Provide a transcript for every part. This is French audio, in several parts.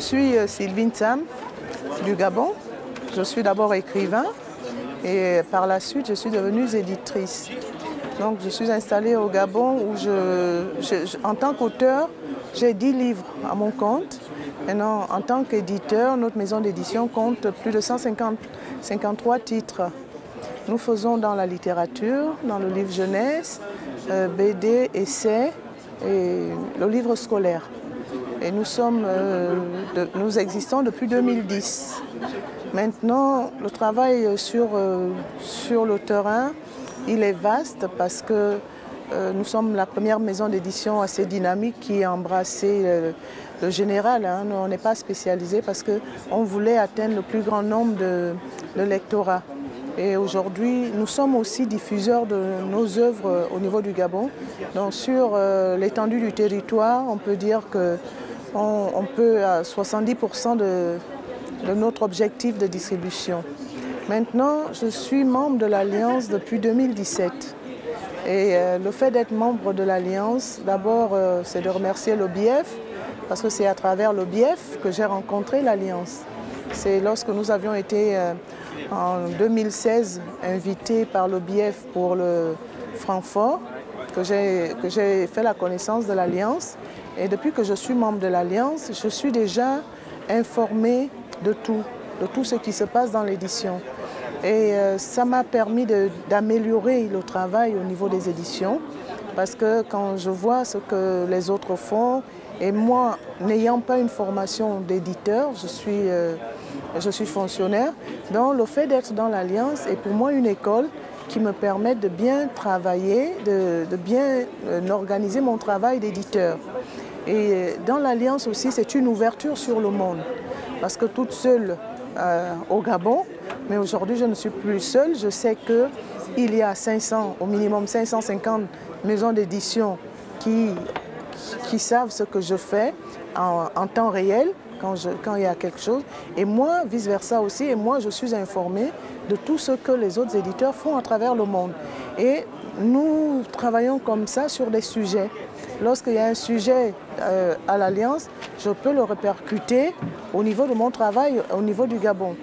Sylvine Sam du Gabon. Je suis d'abord écrivain et par la suite je suis devenue éditrice. Donc je suis installée au Gabon où je, en tant qu'auteur, j'ai 10 livres à mon compte. Maintenant, en tant qu'éditeur, notre maison d'édition compte plus de 153 titres. Nous faisons dans la littérature, dans le livre jeunesse, euh, BD, essais et le livre scolaire. Et nous, sommes, euh, nous existons depuis 2010. Maintenant, le travail sur, euh, sur le terrain, il est vaste parce que nous sommes la première maison d'édition assez dynamique qui a embrassé le général. Hein. on n'est pas spécialisé parce qu'on voulait atteindre le plus grand nombre de, lectorats. Et aujourd'hui, nous sommes aussi diffuseurs de nos œuvres au niveau du Gabon. Donc sur euh, l'étendue du territoire, on peut dire que on, peut à 70% de, notre objectif de distribution. Maintenant, je suis membre de l'Alliance depuis 2017. Et euh, le fait d'être membre de l'Alliance, d'abord, euh, c'est de remercier l'OBF, parce que c'est à travers l'OBF que j'ai rencontré l'Alliance. C'est lorsque nous avions été en 2016 invité par l'OBF pour le Francfort que j'ai fait la connaissance de l'Alliance. Et depuis que je suis membre de l'Alliance, je suis déjà informée de tout, de tout ce qui se passe dans l'édition. Et euh, ça m'a permis d'améliorer le travail au niveau des éditions, parce que quand je vois ce que les autres font, et moi, n'ayant pas une formation d'éditeur, je suis... Euh, fonctionnaire. Donc le fait d'être dans l'Alliance est pour moi une école qui me permet de bien travailler, de, bien euh, organiser mon travail d'éditeur. Et dans l'Alliance aussi, c'est une ouverture sur le monde. Parce que toute seule euh, au Gabon, mais aujourd'hui je ne suis plus seule, je sais qu'il y a 500, au minimum 550 maisons d'édition qui, qui, savent ce que je fais en temps réel quand, il y a quelque chose. Et moi, vice-versa aussi, et moi, je suis informée de tout ce que les autres éditeurs font à travers le monde. Et nous travaillons comme ça sur des sujets. Lorsqu'il y a un sujet euh, à l'Alliance, je peux le répercuter au niveau de mon travail, au niveau du Gabon.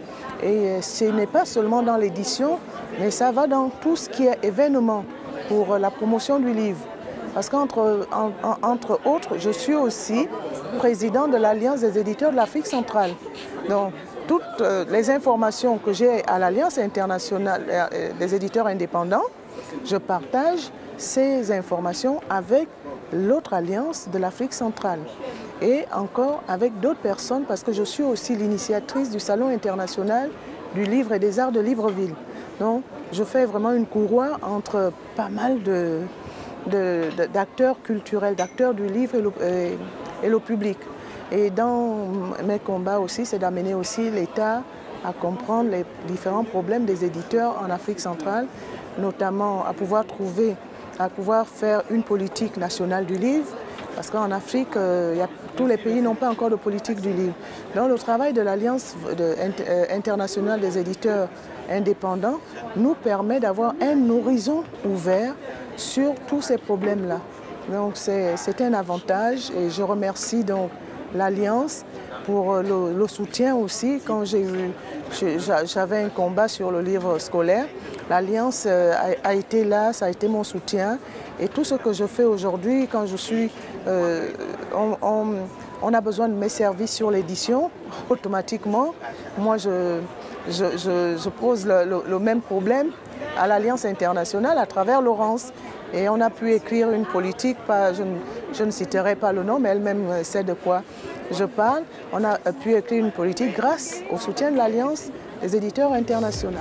Et ce n'est pas seulement dans l'édition, mais ça va dans tout ce qui est événement pour la promotion du livre. Parce qu'entre entre autres, je suis aussi président de l'Alliance des éditeurs de l'Afrique centrale. Donc, toutes euh, les informations que j'ai à l'Alliance internationale euh, des éditeurs indépendants, je partage ces informations avec l'autre alliance de l'Afrique centrale et encore avec d'autres personnes parce que je suis aussi l'initiatrice du Salon international du livre et des arts de Libreville. Donc je fais vraiment une courroie entre pas mal d'acteurs culturels, d'acteurs du livre et, le public. Et dans mes combats aussi, c'est d'amener aussi l'État à comprendre les différents problèmes des éditeurs en Afrique centrale, notamment à pouvoir trouver, à pouvoir faire une politique nationale du livre, parce qu'en Afrique, euh, tous les pays n'ont pas encore de politique du livre. Donc le travail de l'Alliance euh, internationale des éditeurs indépendants nous permet d'avoir un horizon ouvert sur tous ces problèmes-là. Donc c'est un avantage et je remercie donc l'Alliance pour euh, le, soutien aussi. Quand j'ai j'avais un combat sur le livre scolaire, l'Alliance euh, a, été là, ça a été mon soutien. Et tout ce que je fais aujourd'hui, quand je suis... Euh, on, a besoin de mes services sur l'édition, automatiquement, moi je, pose le, même problème à l'Alliance internationale à travers Laurence. Et on a pu écrire une politique, je, je, ne citerai pas le nom, mais elle-même sait de quoi je parle. On a pu écrire une politique grâce au soutien de l'Alliance des éditeurs internationaux.